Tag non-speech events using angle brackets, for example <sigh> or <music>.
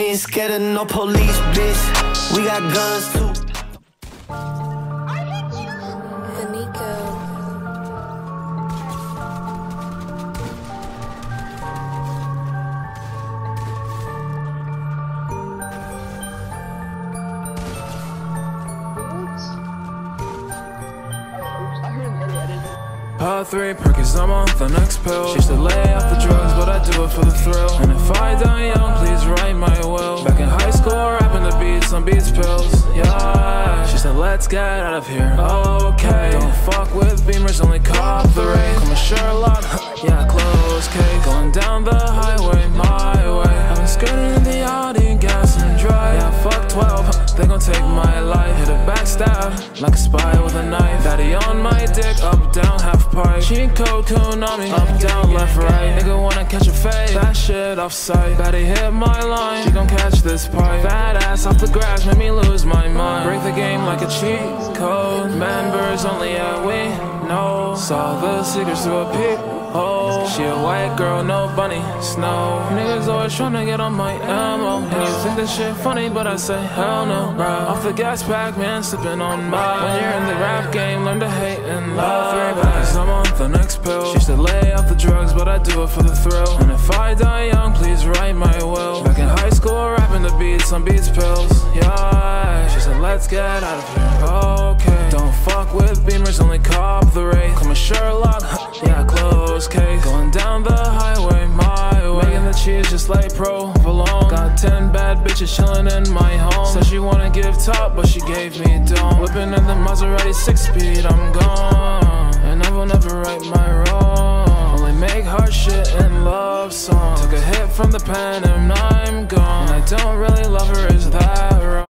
We ain't scared of no police, bitch. We got guns too. Part 3, Perkins, I'm on the next pill She used to lay off the drugs, but I do it for the thrill And if I die young, please write my the beats pills Yeah, she said let's get out of here. Okay, don't fuck with beamers, only cop the rain. Call me Sherlock, <laughs> yeah, close case. Going down the highway, my way. I'm skirting in the Audi, gas and dry Yeah, fuck 12, <laughs> they gon' take my life. Hit a backstab, like a spy with a knife. Daddy on my dick, up, down, half pipe Cheat code, Konami, up, down, left, right. Nigga wanna catch a fade, that shit off sight. Daddy hit my line, she gon' catch this pipe. Fat ass off the grass, made me lose my mind. Break the game like a cheat code. Members only at we know. Saw the secrets through a peep Oh, she a white girl, no bunny, snow. Niggas always tryna get on my ammo. And you think this shit funny, but I say hell no, bro. Off the gas pack, man, sipping on my. When you're in the rap game, learn to hate and love. I do it for the thrill. And if I die young, please write my will. Back in high school, rapping the beats on beats pills. Yeah, she said, let's get out of here. Okay, don't fuck with beamers, only cop the Wraith. Call me Sherlock, yeah, close case. Going down the highway, my way. Making the cheese just like provolone. Got 10 bad bitches chilling in my home. Said she wanna give top, but she gave me dome. Whipping in the Maserati 6 speed, I'm gone. From the pen I'm gone.